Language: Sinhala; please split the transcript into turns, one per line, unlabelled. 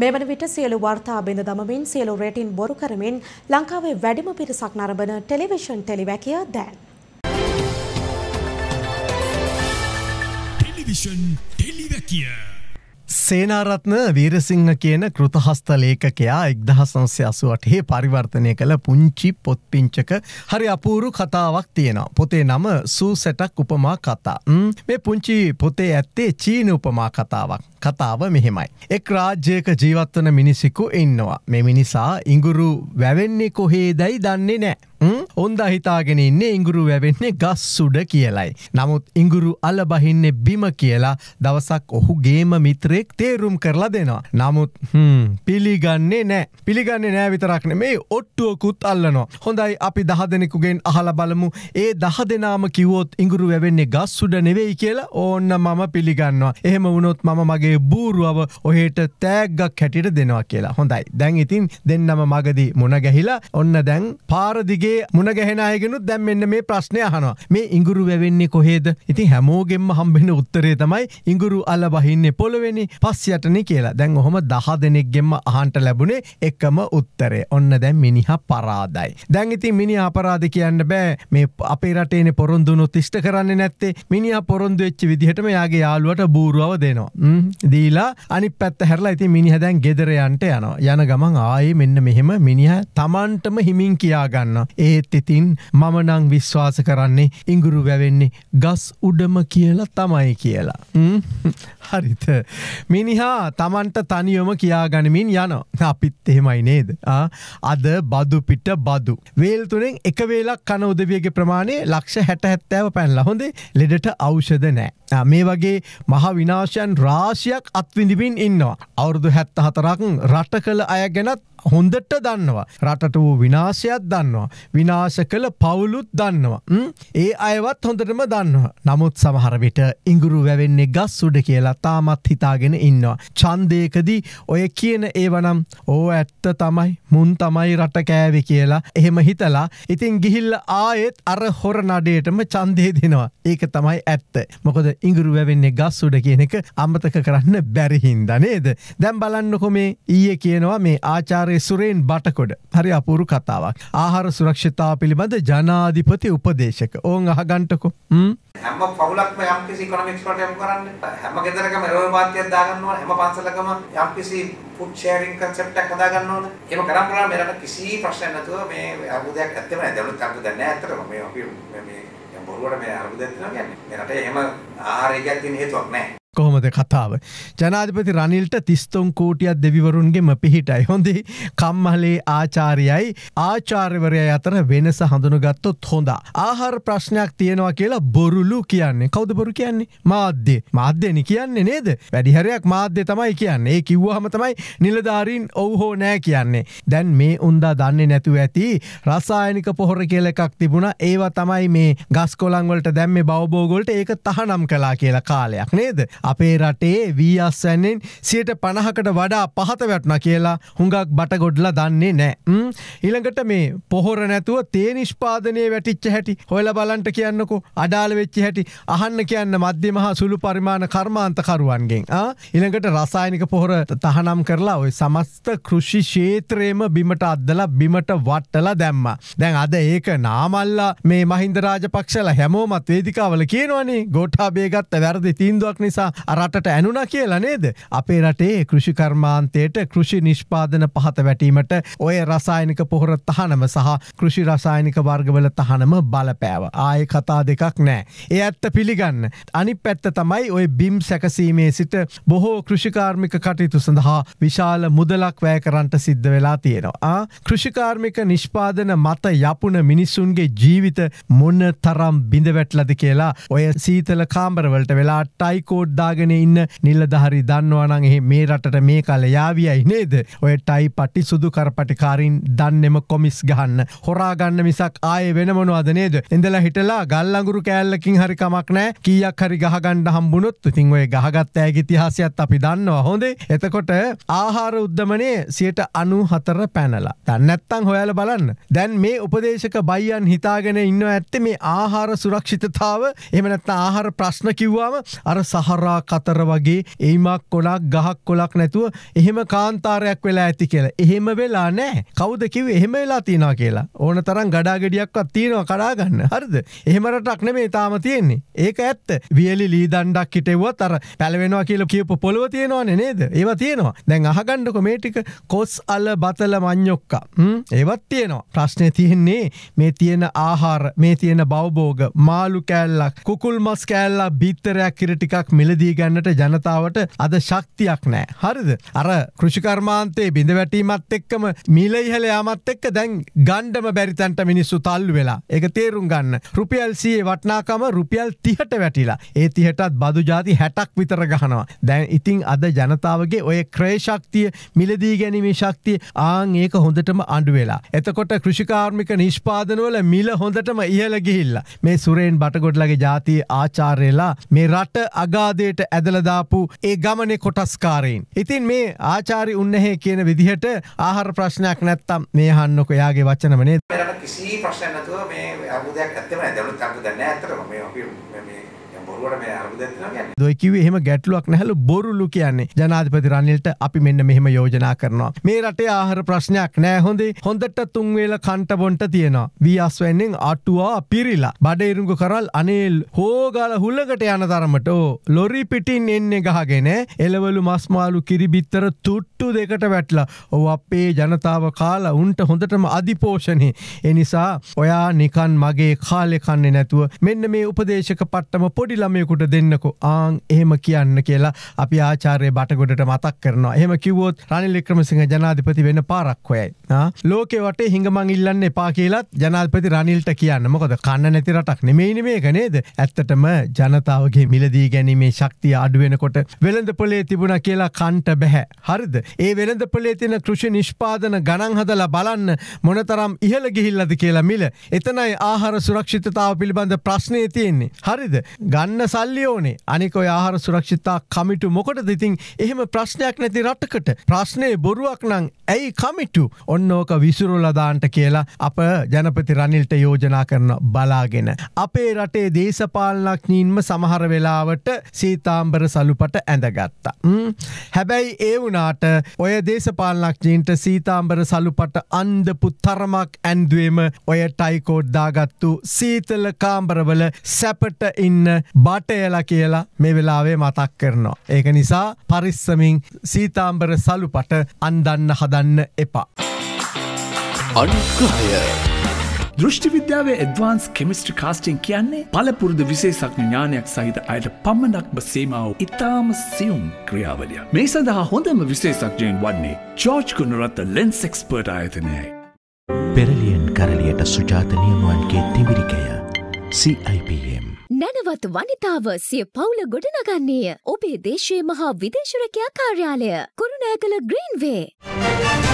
මෙවන විට සියලු වාර්තා බිඳ දමමින් සියලු රේටින් බොරු කරමින් ලංකාවේ වැඩිම පිරිසක් නරඹන ටෙලිවිෂන් ටෙලිවැකිය දැන්.
ටෙලිවිෂන් ටෙලිවැකිය
සේනාරත්න වීරසිංහ කියන කෘතහස්ත ලේකකයා එක්දහස් සංසය අසුවටහේ පරිවර්තනය කළ පුංචි පොත්පිංචක හරි අපූරු කතාවක් තියෙනවා. පොතේ නම සූ සැටක් උපමා කතා. මේ පුංචි පොතේ ඇත්තේ චීන උපමා කතාවක්. කතාව මෙහෙමයි. එක් රාජ්‍යයක ජීවත්වන මිනිසිකු ඉන්නවා. මෙ මිනිසා ඉංගුරු වැවෙන්නේ කොහේ දැයි දන්නේ නෑ. ඔොන්ද හිතාගෙන ඉන්නේ ඉංගුරු වැවෙන්නේ ගස් සුඩ කියලයි. නමුත් ඉංගුරු අල බහින්නේ බිම කියලා දවසක් ඔහු ගේම මිත්‍රයෙක් තේරුම් කරලා දෙනවා. නමුත් පිළිගන්නේ නෑ පිළිගන්නේ නෑ විතරක්න මේ ඔට්ටුවකුත් අල්ලනවා. හොඳයි අපි දහ දෙනෙකුගෙන් අහල බලමු ඒ දහ දෙනාම කිවෝත් ඉංගුරු වැවෙන්නේ ගස් සුඩ නෙවෙයි කියලා ඕන්න මම පිළිගන්නවා. එහෙම වුණොත් මම මගේ බූරුවව ඔහේට තෑග්ගක් හැටිට දෙනවා කියලා හොඳයි. දැන් ඉතින් දෙන්නම මගදී මුණ ගැහිලා ඔන්න දැන් පාරදිගේ මගේ මුණ ගැහෙන අයගෙනුත් දැම් මෙන්න මේ ප්‍රශ්නය අහනවා. මේ ඉංගුරු වැවෙන්නේ කොහේද? ඉතින් හැමෝගෙන්ම හම්බෙන උත්තරේ තමයි ඉංගුරු අල්ල බහින්නේ පොළවෙනි පස් යටන කියලා. දැන් ඔහොම දහ දෙනෙක්ගෙන්ම අහන්ට ලැබුණේ එකම උත්තරේ. ඔන්න දැන් මිනිහ පරාදයි. දැන් ඉතින් මිනි අපරාධ කියන්න බෑ. මේ අපේ රටේන පොරොන්දුනු තිෂ්ට කරන්න නැත්තේ. මිනිහ පොරොන්දු වෙච්ච විදිහටම යාගේ යාළුවට බූරුවව දෙනවා. දීලා අනි පැත්ත හැරලා ඉති මිනිහ දැන් ගෙදරයන්ට යනවා. යන ගමන් ආයේ මෙන්න මෙහෙම මිනිහ තමන්ටම හිමින් කියාගන්න. ඒත් ඉතින් මම නං විශ්වාස කරන්නේ ඉංගුරු වැවෙන්නේ ගස් උඩම කියලා තමයි කියලා. හරිත. මිනිහා තමන්ට තනියොම කියාගනිමින් යන අපිත් එහෙමයි නේද. අද බදු පිට බදු. වේල්තුනෙන් එක වේලක් කන උදවියගේ ප්‍රමාණය ලක්ෂ හැට හැත්තෑව පැන්ල හොඳේ ලෙඩට අවෂධ නෑ. මේ වගේ මහ විනාශයන් රාශයක් අත්විඳිමින් ඉන්නවා. අවුරුදු හැත්ත හතරක් රට කළ අය ගැනත් හොඳට දන්නවා. රටට වූ විනාශයක් දන්නවා. විනාශ කළ පවුලුත් දන්නවා. ඒ අයවත් හොඳටම දන්නවා. නමුත් සමහරවිට ඉංගුරු වැවෙන්නේ ගස් සුඩ කියලා තාමත් හිතාගෙන ඉන්නවා. චන්දයකදී ඔය කියන ඒවනම් ඕ ඇත්ත තමයි මුන් තමයි රට කෑවි කියලා එහෙම හිතලා ඉතින් ගිහිල්ල ආයෙත් අර හොර නඩේටම චන්දය දෙනවා. ඒක තමයි ඇත්ත. මොකද ඉංගුරු වැවෙන්නේ ගස් සුඩ කියන එක අමතක කරන්න බැරිහින්ද නේද. දැම් බලන්නකො මේ ඊය කියනවා මේ ආචාරය සුරයෙන් බටකොඩ. හරි අපුරු කතාවක්. ආහාර සුරක්ෂතාව පිළිබඳ ජනාධිපති උපදේශක. ඕන් අහගන්ටකො
හැම? පවුලක්ම යම්කිසි ඉකොනොමික්ස් වලට යොමු කරන්න හැම ගෙදරකම රෝය වාද්‍යයක් දාගන්න ඕන හැම පන්සලකම යම්කිසි ෆුඩ් ෂෙයාරින් කන්සෙප්ට් එකක් හදාගන්න ඕන. එහෙම කරන් බලන්න මෙරට කිසි ප්‍රශ්නයක් නැතුව මේ අර්බුදයක් ඇත්තම නැහැ. දවලුත් අර්බුදයක් නැහැ ඇත්තටම. මේ අපි මේ බොරුවට මේ අර්බුදයක් තියෙනවා කියන්නේ. මේ රටේ එහෙම ආහාර එකක් තියෙන හේතුවක් නැහැ.
කොහොමද කතාව. ජනාධිපති රනිල්ට තිස්තුන් කෝටියක් දෙවිවරුන්ගේම පිහිටයි හොඳේ කම්මහලේ ආචාරයයි ආචාර්යවරය අතර වෙනස හඳුනගත්තොත් හොඳ. ආහාර ප්‍රශ්නයක් තියෙනවා කියලා බොරුලු කියන්නේ කෞද බොරු කියන්නේ මාධ්‍ය මාධ්‍යනි කියන්නේ නේද වැඩිහරයක් මාධ්‍ය තමයි කියන්නේ ඒ කිව්වහම තමයි නිලධාරීන් ඔවුහෝ නෑ කියන්නේ. දැන් මේ උන්දා දන්නේ නැතුව ඇති රසායනික පොහොර කියල එකක් තිබුණ ඒවා තමයි මේ ගස් කොළංවලට දැම්ම බවබෝගොල්ට ඒක තහනම් කලා කියලා කාලයක් නේද. අපේ රටේ වී අස්සැන්නෙන් සියට පණහකට වඩා පහත වැට්න කියලා හුඟක් බට ගොඩ්ලා දන්නේ නෑ. ඉළඟට මේ පොහොර නැතුව තේ නිෂ්පාදනය වැටිච්ච හැටි හොල බලන්ට කියන්නකු. අඩාල වෙච්චි හැටි අහන්න කියන්න මධ්‍ය මහා සුළු පරිමාණ කර්මාන්තකරුවන්ගෙන්. ඉළඟට රසායනික පොහොර තහනම් කරලා ඔය සමස්ත කෘෂි ශේත්‍රයම බිමට අද්දලා බිමට වට්ටලා දැම්ම. දැන් අද ඒක නාමල්ලා මේ මහින්දරාජ පක්ෂල හැමෝමත් වේදිකාවල කියනවනේ. ගෝටා බේගත්ත වැරදි තීන්දුවක් නිසා අරටට ඇනුන කියලා නේද. අපේ රටේ කෘෂිකර්මාන්තයට කෘෂි නිෂ්පාදන පහත වැටීමට ඔය රසායනික පොහොර තහනම සහ කෘෂි රසායනික වර්ගවල තහනම බලපෑව. ආය කතා දෙකක් නෑ. ඒ ඇත්ත පිළිගන්න. අනි පැත්ත තමයි ඔය බිම් සැකසීමේ සිට බොහෝ කෘෂිකාර්මික කටයුතු සඳහා විශාල මුදලක් වැෑ කරන්ට සිද්ධ වෙලා තියෙනවා. කෘෂිකාර්මික නිෂ්පාදන මත යපුන මිනිස්සුන්ගේ ජීවිත මොන්න තරම් බිඳවැටලද කියලා ඔය සීතල කාම්බරවලට වෙලා ටයිකෝඩ් දාගෙන ඉන්න නිල්ලධහරි දන්නවනගේ මේ රටට මේ කල යාවියයි නේද? ඔය ටයි පටි සුදු කරපටිකාරින් දන්නෙම කොමිස් ගහන්න. හොරාගන්න මිසක් ආය වෙනමනවාද නේද? එඳලා හිටලා ගල්ලඟුරු කෑල්ලකින් හරි කමක් නෑ කියක් හරි ගහගණ්ඩ හම්බුණොත් ඉතින් ඔය ගහගත් ඇගේ තිහාසියත් අපි දන්නවා. හොඳේ. එතකොට ආහාර උද්ධමනය සියට අනු හතර පැනලා දන්නැත්තං හොයාල බලන්න. දැන් මේ උපදේශක බයියන් හිතාගෙන ඉන්න ඇත්තේ මේ ආහාර සුරක්ෂිතතාව. එමනත්ත ආහාර ප්‍රශ්න කිව්වාම අර සහර හතරා කතර වගේ ඒමක් කොලක් ගහක් කොලක් නැතුව එහෙම කාන්තාරයක් වෙලා ඇති කියලා. එහෙම වෙලා නෑ කවුද කිව එහෙම වෙලා තියෙනවා කියලා? ඕන තරම් ගඩාගෙඩියක්වත් තියෙනවා කඩාගන්න හරිද? එහෙමරටක් නෙමේ තාම තියෙන්නේ. ඒක ඇත්ත. වියලි ලී දණ්ඩක් හිටෙව්වත් අර පැලවෙනවා කියල කියපු පොළොව තියෙනවාන නේද? ඒව තියෙනවා. දැන් අහගණ්ඩක මේටික කොස් අල්ල බතල මං්යොක්කා ඒවත් තියෙනවා. ප්‍රශ්නය තියෙන්නේ මේ තියෙන ආහාර මේ තියෙන බවබෝග මාලු කෑල්ලක් කුකුල් මස් කෑල්ලා බිත්තරයක් කිර ටිකක් මිලදී ගන්නට ජනතාවට අද ශක්තියක් නෑ. හරිද? අර කෘෂිකර්මාන්තේ බිඳ වැටීමත් එක්කම මිල ඉහල යාමත් එක්ක දැන් ගණ්ඩම බැරිතන්ට මිනිස්සු තල්ලු වෙලා. එක තේරුම් ගන්න. රුපියල් සියේ වටනාකම රුපියල් තිහට වැටිලා. ඒ තිහටත් බදු ජාති හැටක් විතර ගහනවා. දැන් ඉතිං අද ජනතාවගේ ඔය ක්‍රේශක්තිය මිලදී ගැනීමේ ශක්තිය ආං ඒක හොඳටම අඩු වෙලා. එතකොට කෘෂිකාර්මික නිෂ්පාදනවල මිල හොඳටම ඉහල ගිහිල්ල. මේ සුරේන් බටගොඩ්ලගේ ජාතිය ආචාරයලා මේ රට අගාදයට ඇදලදාපු ඒ ගමනේ කොටස්කාරයෙන්. ඉතින් මේ ආචාරි උන්නහේ කියන විදිහට ආහාර ප්‍රශ්නයක් නැත්තම් මේ හන්නක යාගේ වචනමනේ
මෙරට කිසි ප්‍රශ්නයක් නැතුව මේ අර්බුදයක් ඇත්තම නැහැ. දැනුත් අර්බුදයක් නැහැ ඇත්තටම. මේ අපි මේ මේ බොරුවට මේ අර්බුදයක් තියෙනවා කියන්නේ.
දොයිකිව එහෙම ගැටලුවක් නැහලු බොරුලු කියන්නේ ජනාධපති රනිල්ට අපි මෙන්න මෙහෙම යෝජනා කරනවා. මේ රටේ ආහර ප්‍රශ්නයක් නෑ හොඳේ හොඳට තුන්වේල කන්ට බොන්ට තියෙනවා. වී අස්වැන්නෙන් අටුවා පිරිලා. බඩේරුගු කරල් අනේල් හෝගල හුල්ලකට යන තරමට ඕ ලොරි පිටින් එන්නේ ගහගෙන එලවලු මස්මාලු කිරිබිත්තර තුට්ටු දෙකට වැටලා ඔ අපේ ජනතාව කාලා උන්ට හොඳටම අධිපෝෂණය. එනිසා ඔයා නිකන් මගේ කාලෙ කන්නේ නැතුව මෙන්න මේ උපදේශක පට්ටම පොඩි ළමයකුට දෙන්නකු. ආං එහෙම කියන්න කියලා අපි ආචාරය බටගොඩට මතක් කරනවා. එහෙම කිවෝත් රනිල් වික්‍රමසිංහ ජනාධිපති වෙන පාරක් හොයයි. ලෝකෙ වටේ හිඟමං ඉල්ලන්න එපා කියලත් ජනාල්පති රනිල්ට කියන්න. මොකද කන්න නැති රටක් නෙමෙයින මේක නේද? ඇත්තටම ජනතාවගේ මිලදී ගැනීමේ ශක්තිය අඩුවෙනකොට වෙළඳ පොලේ තිබුණ කියලා කන්ට බැහැ. හරිද? ඒ වෙළඳ පොලේ තින කෘෂි නිෂ්පාදන ගණන් හදලා බලන්න මොනතරම් ඉහළ ගිහිල්ලද කියලා මිල. එතනයි ආහාර සුරක්ෂිතතාව පිළිබඳ ප්‍රශ්නය තියෙන්නේ. හරිද? ගන්න සල්ලි ඕනේ. අනික ඔය ආහාර සුරක්ෂිතා කමිටු මොකට දෙතින් එහෙම ප්‍රශ්නයක් නැති රටකට. ප්‍රශ්නය බොරුවක් නං ඇයි කමිටු? ඔන්න ඕක විසුරුලදාන්ට කියලා අප ජනපති රනිල්ට යෝජනා කරන බලාගෙන. අපේ රටේ දේශපාලනක්නීන්ම සමහර වෙලාවට සීතාම්බර සලුපට ඇඳගත්තා. හැබැයි ඒ වුනාට ඔය දේශපාලනක්ජීන්ට සීතාම්බර සලුපට අන්දපු තරමක් ඇන්දුවේම ඔය ටයිකෝඩ්දාගත්තු සීතල කාම්බරවල සැපට ඉන්න බටයලා කියලා මේ වෙලාවේ මතක් කරනවා. ඒක නිසා පරිස්සමින් සීතාම්බර සලුපට අන්දන්න හදන්න එපා.
අනුග්‍රහය දෘෂ්ටි විද්‍යාවේ ඇඩ්වාන්ස් කෙමිස්ට්‍රි කාස්ටිං කියන්නේ පලපුරුදු විශේෂක් ඥානයක් සහිත අයට පමණක්ම සීමාව ඉතාම සියුම් ක්‍රියාවලිය. මේ සඳහා හොඳම විශේෂක්ජයෙන් වන්නේ චෝච් කුණරත්ත ලෙන්ස් එක්ස්පර්ට් ආයතනයයි.
පෙරලියන් කරලියට සුජාතනියමුවන්ගේ තිවිරිකය CIPM.
නැනවත් වනිතාව සිය පවුල ගොඩනගන්නේය ඔබේ දේශයේ මහා විදේශරකයා කාර්යාලය කුරුණෑගල ග්‍රීන්වේ.